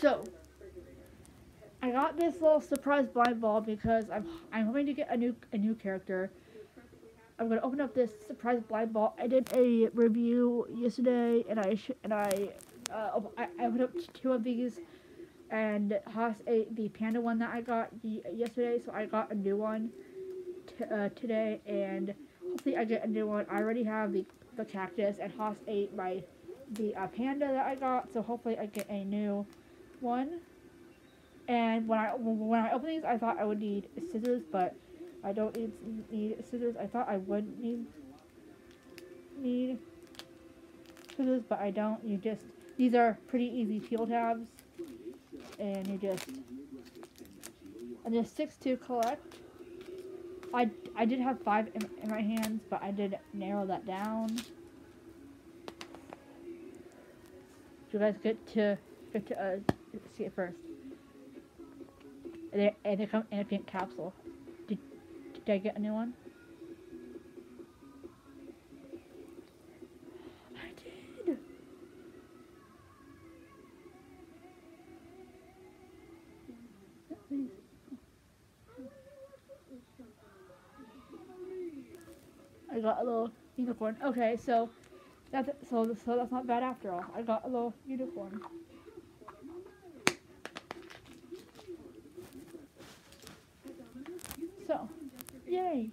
So, I got this little surprise blind ball because I'm I'm going to get a new a new character. I'm gonna open up this surprise blind ball. I did a review yesterday, and I and I, uh, I I opened up two of these, and Haas ate the panda one that I got yesterday, so I got a new one uh, today, and hopefully I get a new one. I already have the the cactus, and Haas ate my the uh, panda that I got, so hopefully I get a new one. And when I when I opened these, I thought I would need scissors, but I don't need need scissors. I thought I would need need scissors, but I don't. You just these are pretty easy peel tabs, and you just and there's six to collect. I I did have five in, in my hands, but I did narrow that down. you guys get to get to uh, see it first. And they, and they come in a pink capsule. Did, did I get a new one? I did. I got a little unicorn. Okay, so that's so so that's not bad after all. I got a little unicorn. Yay!